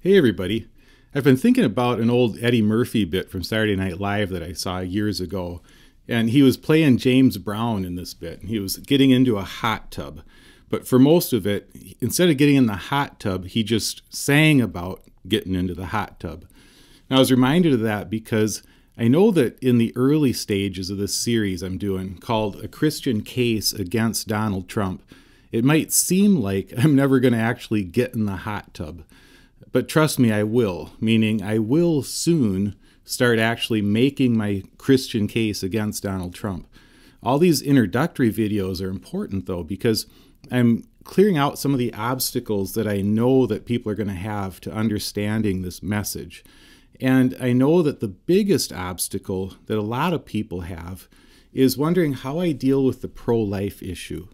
Hey, everybody. I've been thinking about an old Eddie Murphy bit from Saturday Night Live that I saw years ago. And he was playing James Brown in this bit. And he was getting into a hot tub. But for most of it, instead of getting in the hot tub, he just sang about getting into the hot tub. And I was reminded of that because I know that in the early stages of this series I'm doing called A Christian Case Against Donald Trump, it might seem like I'm never going to actually get in the hot tub. But trust me, I will, meaning I will soon start actually making my Christian case against Donald Trump. All these introductory videos are important though because I'm clearing out some of the obstacles that I know that people are going to have to understanding this message. And I know that the biggest obstacle that a lot of people have is wondering how I deal with the pro life issue.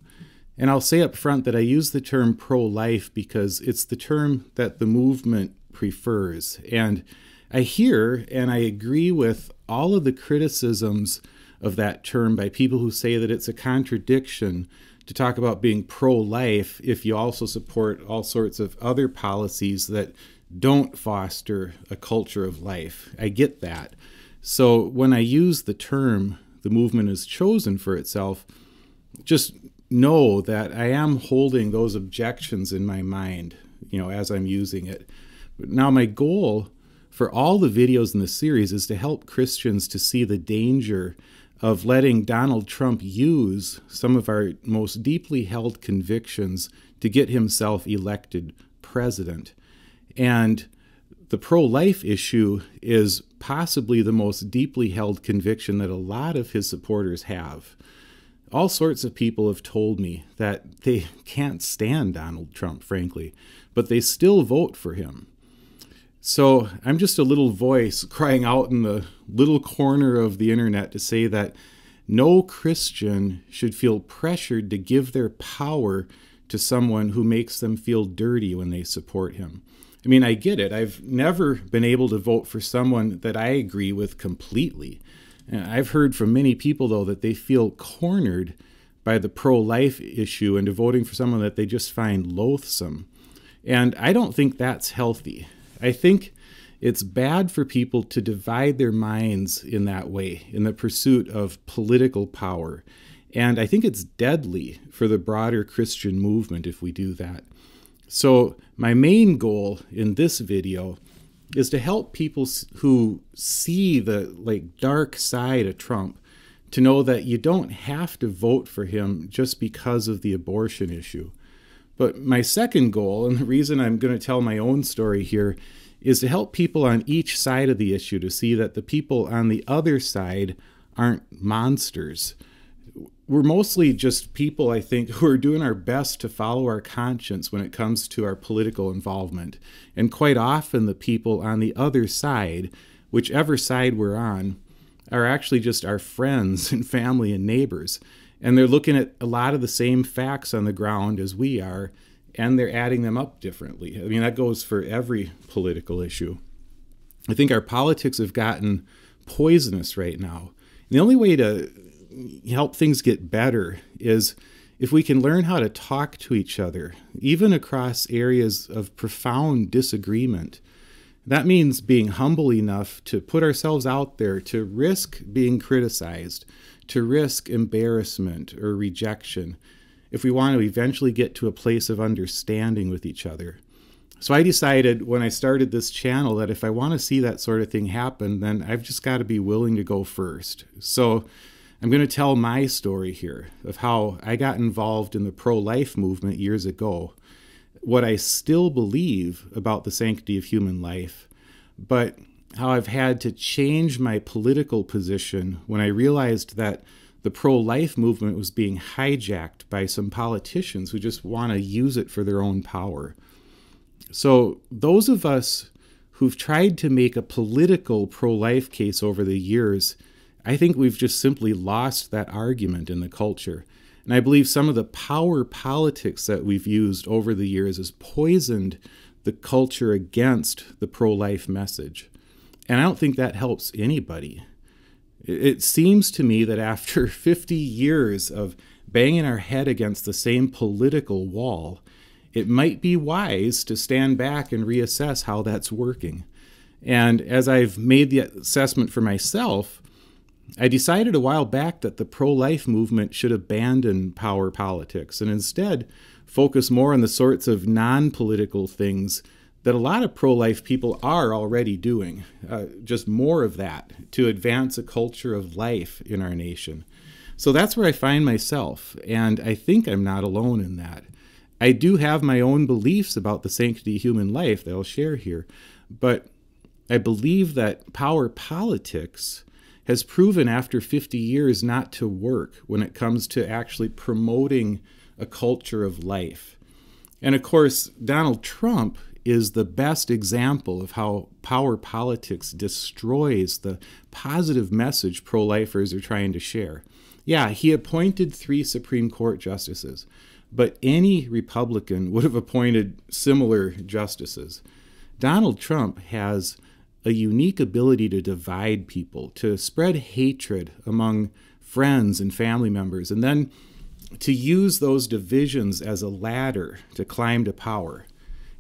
And I'll say up front that I use the term pro life because it's the term that the movement prefers. And I hear and I agree with all of the criticisms of that term by people who say that it's a contradiction to talk about being pro life if you also support all sorts of other policies that don't foster a culture of life. I get that. So when I use the term the movement has chosen for itself, just know that I am holding those objections in my mind, you know, as I'm using it. Now, my goal for all the videos in the series is to help Christians to see the danger of letting Donald Trump use some of our most deeply held convictions to get himself elected president. And the pro life issue is possibly the most deeply held conviction that a lot of his supporters have all sorts of people have told me that they can't stand Donald Trump, frankly, but they still vote for him. So I'm just a little voice crying out in the little corner of the internet to say that no Christian should feel pressured to give their power to someone who makes them feel dirty when they support him. I mean, I get it. I've never been able to vote for someone that I agree with completely. I've heard from many people, though, that they feel cornered by the pro life issue and voting for someone that they just find loathsome. And I don't think that's healthy. I think it's bad for people to divide their minds in that way, in the pursuit of political power. And I think it's deadly for the broader Christian movement if we do that. So, my main goal in this video is to help people who see the like dark side of Trump to know that you don't have to vote for him just because of the abortion issue. But my second goal, and the reason I'm going to tell my own story here, is to help people on each side of the issue to see that the people on the other side aren't monsters we're mostly just people, I think, who are doing our best to follow our conscience when it comes to our political involvement. And quite often, the people on the other side, whichever side we're on, are actually just our friends and family and neighbors. And they're looking at a lot of the same facts on the ground as we are, and they're adding them up differently. I mean, that goes for every political issue. I think our politics have gotten poisonous right now. And the only way to help things get better is if we can learn how to talk to each other, even across areas of profound disagreement. That means being humble enough to put ourselves out there, to risk being criticized, to risk embarrassment or rejection, if we want to eventually get to a place of understanding with each other. So I decided when I started this channel that if I want to see that sort of thing happen, then I've just got to be willing to go first. So I'm going to tell my story here of how I got involved in the pro life movement years ago, what I still believe about the sanctity of human life, but how I've had to change my political position when I realized that the pro life movement was being hijacked by some politicians who just want to use it for their own power. So, those of us who've tried to make a political pro life case over the years I think we've just simply lost that argument in the culture. And I believe some of the power politics that we've used over the years has poisoned the culture against the pro life message. And I don't think that helps anybody. It seems to me that after 50 years of banging our head against the same political wall, it might be wise to stand back and reassess how that's working. And as I've made the assessment for myself, I decided a while back that the pro life movement should abandon power politics and instead focus more on the sorts of non political things that a lot of pro life people are already doing. Uh, just more of that to advance a culture of life in our nation. So that's where I find myself, and I think I'm not alone in that. I do have my own beliefs about the sanctity of human life that I'll share here, but I believe that power politics has proven after 50 years not to work when it comes to actually promoting a culture of life. And of course, Donald Trump is the best example of how power politics destroys the positive message pro lifers are trying to share. Yeah, he appointed three Supreme Court justices, but any Republican would have appointed similar justices. Donald Trump has a unique ability to divide people, to spread hatred among friends and family members, and then to use those divisions as a ladder to climb to power.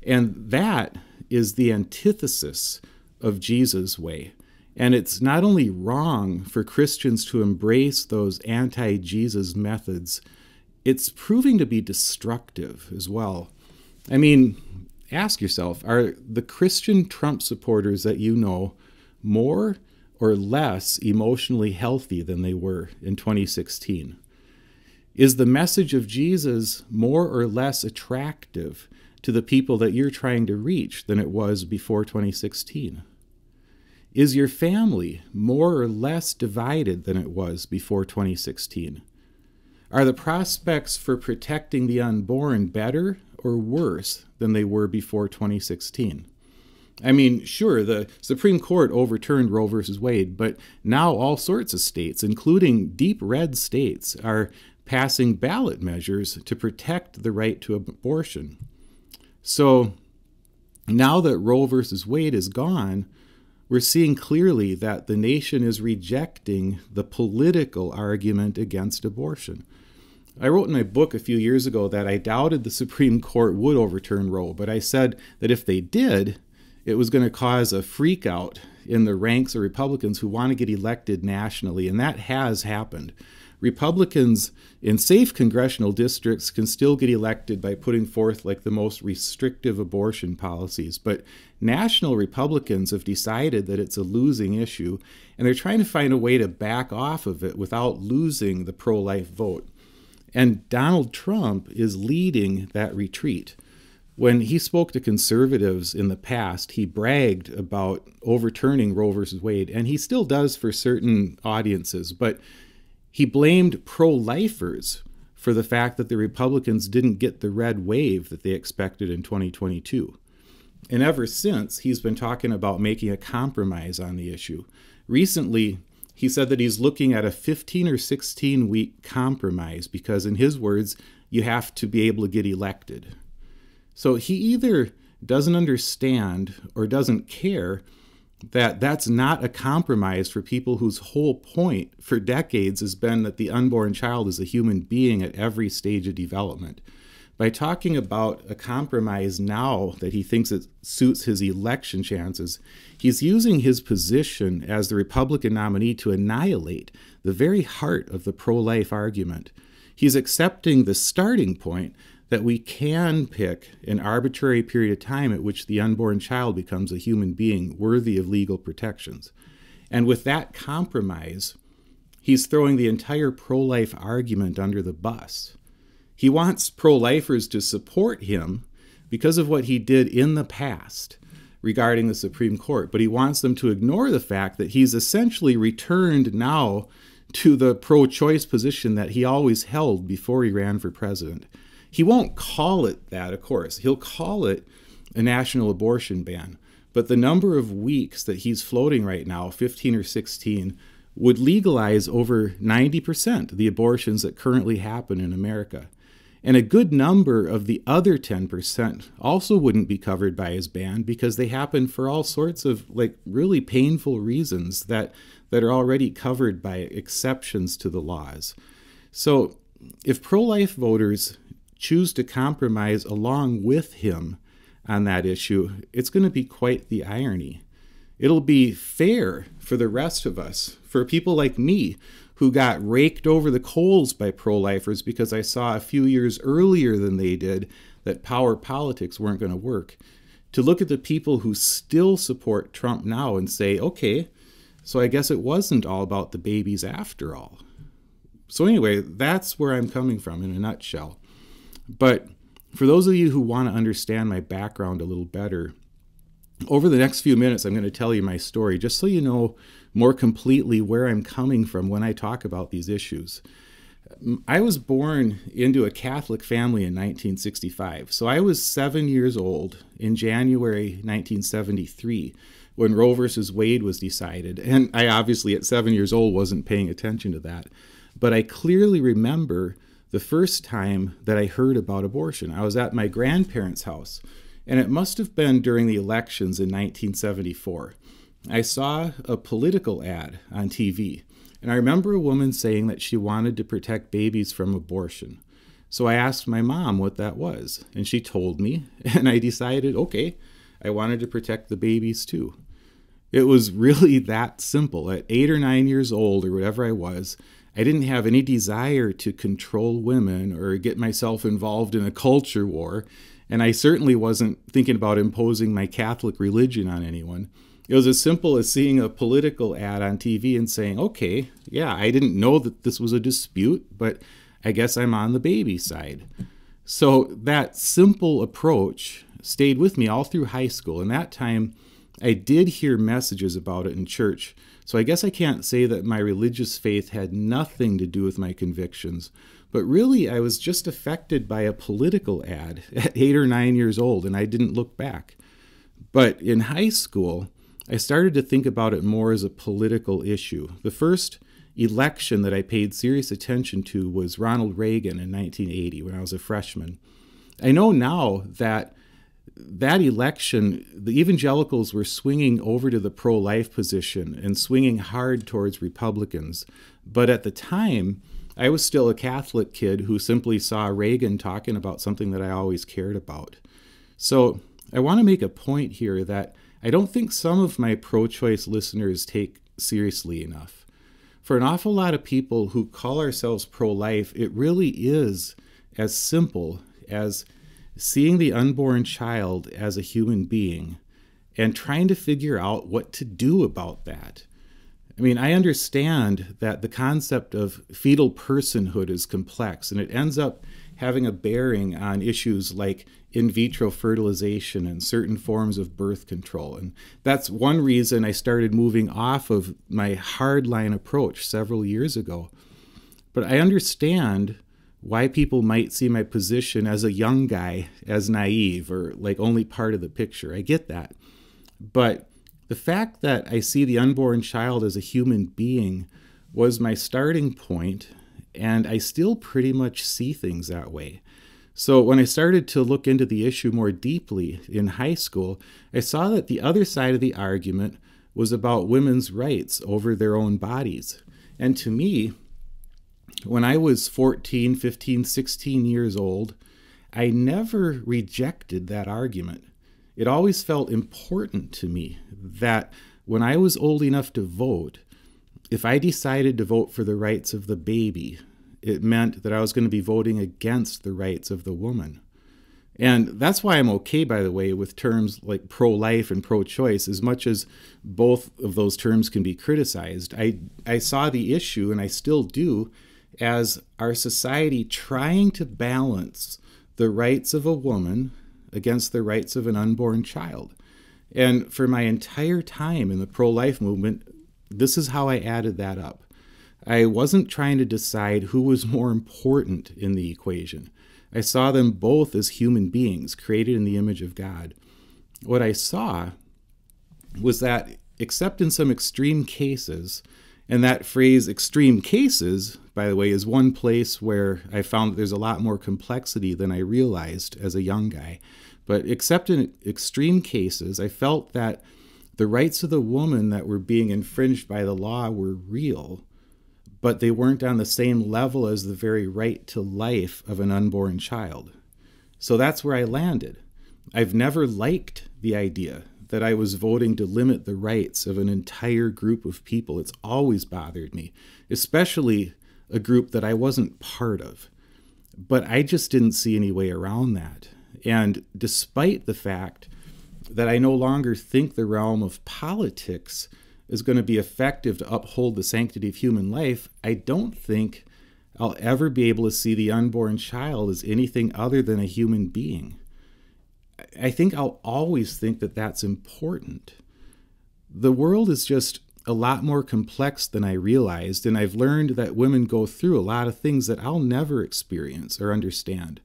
And that is the antithesis of Jesus' way. And it's not only wrong for Christians to embrace those anti Jesus methods, it's proving to be destructive as well. I mean, ask yourself are the Christian Trump supporters that you know more or less emotionally healthy than they were in 2016? Is the message of Jesus more or less attractive to the people that you're trying to reach than it was before 2016? Is your family more or less divided than it was before 2016? Are the prospects for protecting the unborn better or worse than they were before 2016? I mean, sure, the Supreme Court overturned Roe v. Wade, but now all sorts of states, including deep red states, are passing ballot measures to protect the right to abortion. So now that Roe versus Wade is gone, we're seeing clearly that the nation is rejecting the political argument against abortion. I wrote in my book a few years ago that I doubted the Supreme Court would overturn Roe, but I said that if they did, it was going to cause a freak out in the ranks of Republicans who want to get elected nationally, and that has happened. Republicans in safe congressional districts can still get elected by putting forth like the most restrictive abortion policies, but national Republicans have decided that it's a losing issue and they're trying to find a way to back off of it without losing the pro life vote. And Donald Trump is leading that retreat. When he spoke to conservatives in the past, he bragged about overturning Roe versus Wade, and he still does for certain audiences, but he blamed pro lifers for the fact that the Republicans didn't get the red wave that they expected in 2022. And ever since, he's been talking about making a compromise on the issue. Recently, he said that he's looking at a 15 or 16 week compromise because, in his words, you have to be able to get elected. So he either doesn't understand or doesn't care that that's not a compromise for people whose whole point for decades has been that the unborn child is a human being at every stage of development. By talking about a compromise now that he thinks it suits his election chances, he's using his position as the Republican nominee to annihilate the very heart of the pro life argument. He's accepting the starting point that we can pick an arbitrary period of time at which the unborn child becomes a human being worthy of legal protections. And with that compromise, he's throwing the entire pro life argument under the bus. He wants pro lifers to support him because of what he did in the past regarding the Supreme Court, but he wants them to ignore the fact that he's essentially returned now to the pro choice position that he always held before he ran for president. He won't call it that, of course. He'll call it a national abortion ban. But the number of weeks that he's floating right now, 15 or 16, would legalize over 90% of the abortions that currently happen in America. And a good number of the other 10% also wouldn't be covered by his ban because they happen for all sorts of like really painful reasons that that are already covered by exceptions to the laws. So if pro-life voters choose to compromise along with him on that issue, it's going to be quite the irony. It'll be fair for the rest of us, for people like me who got raked over the coals by pro lifers because I saw a few years earlier than they did that power politics weren't going to work. To look at the people who still support Trump now and say, okay, so I guess it wasn't all about the babies after all. So, anyway, that's where I'm coming from in a nutshell. But for those of you who want to understand my background a little better, over the next few minutes, I'm going to tell you my story just so you know more completely where I'm coming from when I talk about these issues. I was born into a Catholic family in 1965. So I was seven years old in January 1973 when Roe versus Wade was decided. And I obviously, at seven years old, wasn't paying attention to that. But I clearly remember the first time that I heard about abortion. I was at my grandparents' house, and it must have been during the elections in 1974. I saw a political ad on TV and I remember a woman saying that she wanted to protect babies from abortion. So I asked my mom what that was, and she told me, and I decided, okay, I wanted to protect the babies too. It was really that simple. At eight or nine years old, or whatever I was, I didn't have any desire to control women or get myself involved in a culture war, and I certainly wasn't thinking about imposing my Catholic religion on anyone. It was as simple as seeing a political ad on TV and saying, okay, yeah, I didn't know that this was a dispute, but I guess I'm on the baby side. So that simple approach stayed with me all through high school. And that time, I did hear messages about it in church. So I guess I can't say that my religious faith had nothing to do with my convictions, but really I was just affected by a political ad at eight or nine years old, and I didn't look back. But in high school, I started to think about it more as a political issue. The first election that I paid serious attention to was Ronald Reagan in 1980 when I was a freshman. I know now that that election, the evangelicals were swinging over to the pro life position and swinging hard towards Republicans. But at the time, I was still a Catholic kid who simply saw Reagan talking about something that I always cared about. So I want to make a point here that I don't think some of my pro choice listeners take seriously enough. For an awful lot of people who call ourselves pro life, it really is as simple as seeing the unborn child as a human being and trying to figure out what to do about that. I mean, I understand that the concept of fetal personhood is complex and it ends up having a bearing on issues like in vitro fertilization and certain forms of birth control. And that's one reason I started moving off of my hardline approach several years ago. But I understand why people might see my position as a young guy as naive or like only part of the picture. I get that. But the fact that I see the unborn child as a human being was my starting point, and I still pretty much see things that way. So, when I started to look into the issue more deeply in high school, I saw that the other side of the argument was about women's rights over their own bodies. And to me, when I was 14, 15, 16 years old, I never rejected that argument. It always felt important to me that when I was old enough to vote, if I decided to vote for the rights of the baby, it meant that I was going to be voting against the rights of the woman. And that's why I'm okay, by the way, with terms like pro life and pro choice, as much as both of those terms can be criticized. I, I saw the issue, and I still do, as our society trying to balance the rights of a woman against the rights of an unborn child. And for my entire time in the pro life movement, this is how I added that up. I wasn't trying to decide who was more important in the equation. I saw them both as human beings created in the image of God. What I saw was that, except in some extreme cases, and that phrase extreme cases, by the way, is one place where I found that there's a lot more complexity than I realized as a young guy. But except in extreme cases, I felt that the rights of the woman that were being infringed by the law were real but they weren't on the same level as the very right to life of an unborn child. So that's where I landed. I've never liked the idea that I was voting to limit the rights of an entire group of people. It's always bothered me, especially a group that I wasn't part of. But I just didn't see any way around that. And despite the fact that I no longer think the realm of politics is going to be effective to uphold the sanctity of human life, I don't think I'll ever be able to see the unborn child as anything other than a human being. I think I'll always think that that's important. The world is just a lot more complex than I realized, and I've learned that women go through a lot of things that I'll never experience or understand.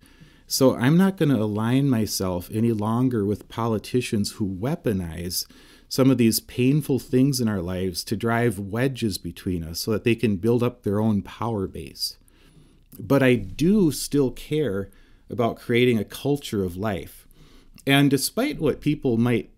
So I'm not going to align myself any longer with politicians who weaponize some of these painful things in our lives to drive wedges between us so that they can build up their own power base. But I do still care about creating a culture of life. And despite what people might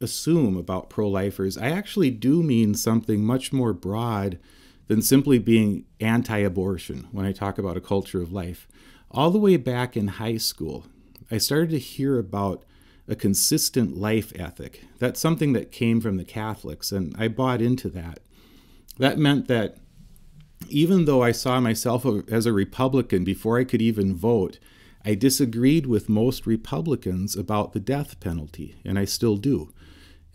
assume about pro lifers, I actually do mean something much more broad than simply being anti abortion when I talk about a culture of life. All the way back in high school, I started to hear about a consistent life ethic. That's something that came from the Catholics, and I bought into that. That meant that even though I saw myself as a Republican before I could even vote, I disagreed with most Republicans about the death penalty, and I still do.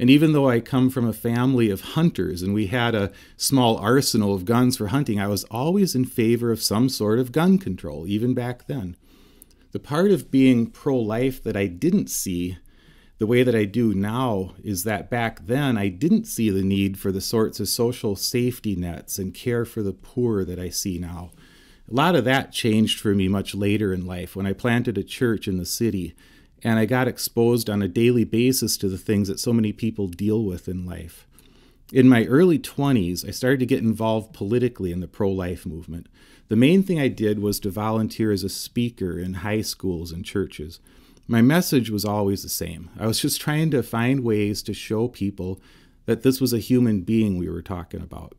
And even though I come from a family of hunters and we had a small arsenal of guns for hunting, I was always in favor of some sort of gun control, even back then. The part of being pro life that I didn't see the way that I do now is that back then I didn't see the need for the sorts of social safety nets and care for the poor that I see now. A lot of that changed for me much later in life when I planted a church in the city and I got exposed on a daily basis to the things that so many people deal with in life. In my early 20s, I started to get involved politically in the pro life movement. The main thing I did was to volunteer as a speaker in high schools and churches. My message was always the same. I was just trying to find ways to show people that this was a human being we were talking about.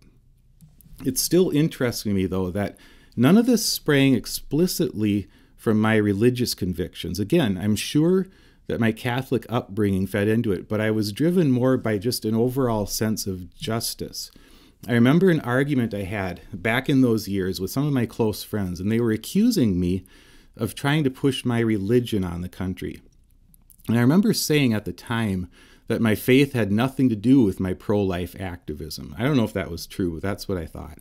It's still interesting to me, though, that None of this sprang explicitly from my religious convictions. Again, I'm sure that my Catholic upbringing fed into it, but I was driven more by just an overall sense of justice. I remember an argument I had back in those years with some of my close friends, and they were accusing me of trying to push my religion on the country. And I remember saying at the time that my faith had nothing to do with my pro life activism. I don't know if that was true, but that's what I thought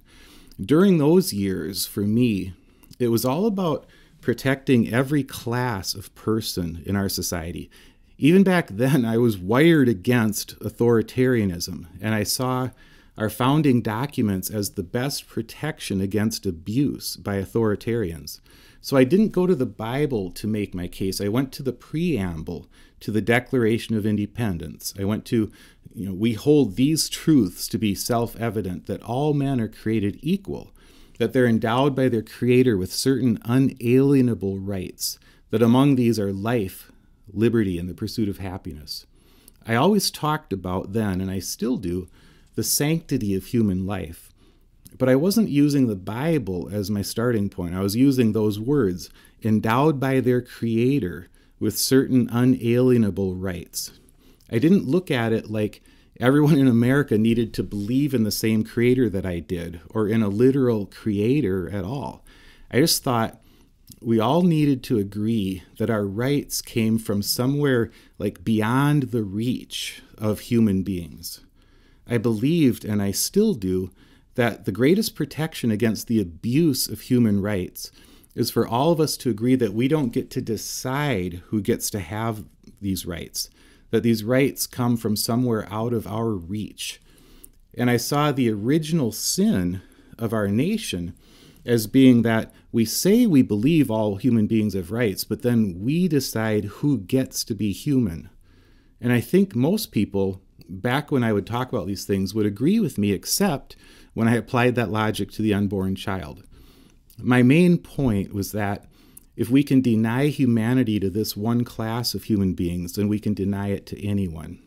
during those years, for me, it was all about protecting every class of person in our society. Even back then, I was wired against authoritarianism, and I saw our founding documents as the best protection against abuse by authoritarians. So I didn't go to the Bible to make my case. I went to the preamble to the Declaration of Independence. I went to you know, we hold these truths to be self evident that all men are created equal, that they're endowed by their Creator with certain unalienable rights, that among these are life, liberty, and the pursuit of happiness. I always talked about then, and I still do, the sanctity of human life. But I wasn't using the Bible as my starting point. I was using those words, endowed by their Creator with certain unalienable rights, I didn't look at it like everyone in America needed to believe in the same creator that I did or in a literal creator at all. I just thought we all needed to agree that our rights came from somewhere like beyond the reach of human beings. I believed, and I still do, that the greatest protection against the abuse of human rights is for all of us to agree that we don't get to decide who gets to have these rights that these rights come from somewhere out of our reach. And I saw the original sin of our nation as being that we say we believe all human beings have rights, but then we decide who gets to be human. And I think most people, back when I would talk about these things, would agree with me, except when I applied that logic to the unborn child. My main point was that if we can deny humanity to this one class of human beings, then we can deny it to anyone.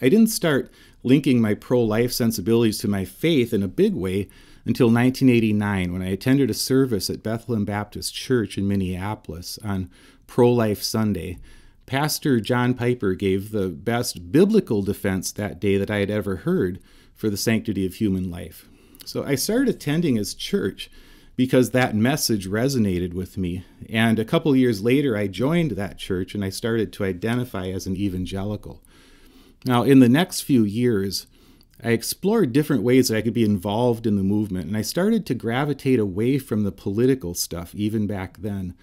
I didn't start linking my pro life sensibilities to my faith in a big way until 1989 when I attended a service at Bethlehem Baptist Church in Minneapolis on Pro Life Sunday. Pastor John Piper gave the best biblical defense that day that I had ever heard for the sanctity of human life. So I started attending his church because that message resonated with me. And a couple years later, I joined that church and I started to identify as an evangelical. Now, in the next few years, I explored different ways that I could be involved in the movement, and I started to gravitate away from the political stuff even back then.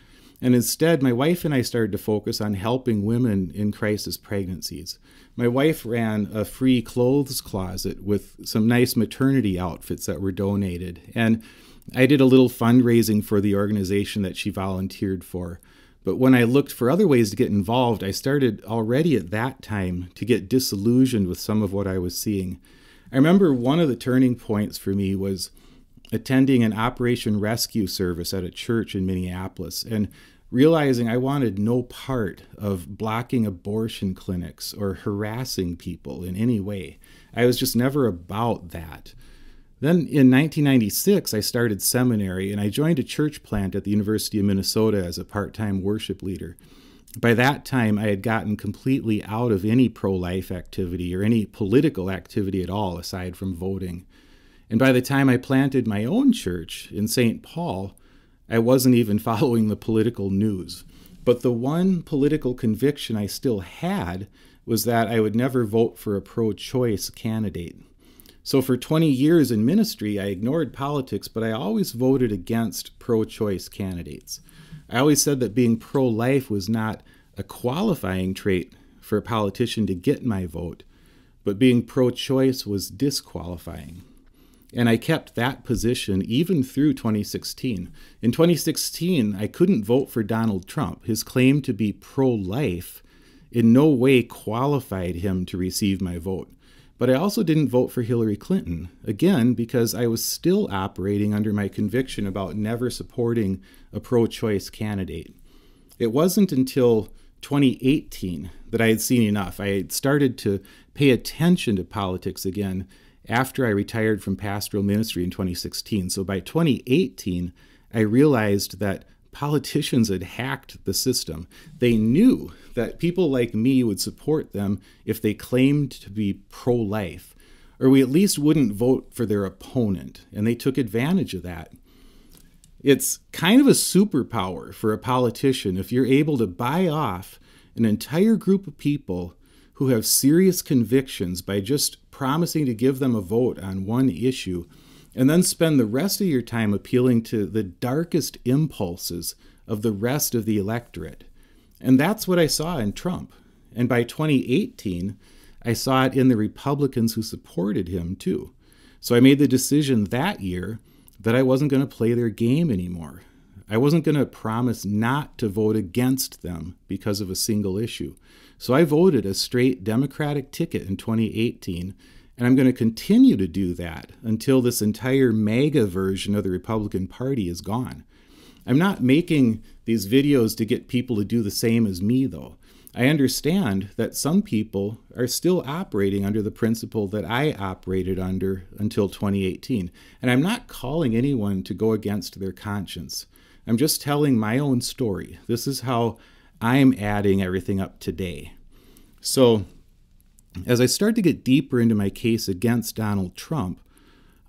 And instead, my wife and I started to focus on helping women in crisis pregnancies. My wife ran a free clothes closet with some nice maternity outfits that were donated. And I did a little fundraising for the organization that she volunteered for. But when I looked for other ways to get involved, I started already at that time to get disillusioned with some of what I was seeing. I remember one of the turning points for me was attending an Operation Rescue service at a church in Minneapolis and realizing I wanted no part of blocking abortion clinics or harassing people in any way. I was just never about that. Then in 1996, I started seminary and I joined a church plant at the University of Minnesota as a part time worship leader. By that time, I had gotten completely out of any pro life activity or any political activity at all, aside from voting. And by the time I planted my own church in St. Paul, I wasn't even following the political news. But the one political conviction I still had was that I would never vote for a pro choice candidate. So for 20 years in ministry, I ignored politics, but I always voted against pro choice candidates. I always said that being pro life was not a qualifying trait for a politician to get my vote, but being pro choice was disqualifying. And I kept that position even through 2016. In 2016, I couldn't vote for Donald Trump. His claim to be pro life in no way qualified him to receive my vote. But I also didn't vote for Hillary Clinton, again, because I was still operating under my conviction about never supporting a pro choice candidate. It wasn't until 2018 that I had seen enough. I had started to pay attention to politics again after I retired from pastoral ministry in 2016. So by 2018, I realized that politicians had hacked the system. They knew that people like me would support them if they claimed to be pro life, or we at least wouldn't vote for their opponent, and they took advantage of that. It's kind of a superpower for a politician if you're able to buy off an entire group of people who have serious convictions by just promising to give them a vote on one issue, and then spend the rest of your time appealing to the darkest impulses of the rest of the electorate. And that's what I saw in Trump. And by 2018, I saw it in the Republicans who supported him too. So I made the decision that year that I wasn't going to play their game anymore. I wasn't going to promise not to vote against them because of a single issue. So I voted a straight Democratic ticket in 2018, and I'm going to continue to do that until this entire MAGA version of the Republican Party is gone. I'm not making these videos to get people to do the same as me, though. I understand that some people are still operating under the principle that I operated under until 2018. And I'm not calling anyone to go against their conscience. I'm just telling my own story. This is how I'm adding everything up today. So, as I start to get deeper into my case against Donald Trump,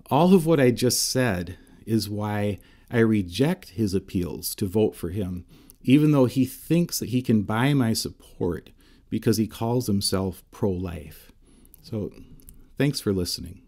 all of what I just said is why I reject his appeals to vote for him, even though he thinks that he can buy my support because he calls himself pro life. So, thanks for listening.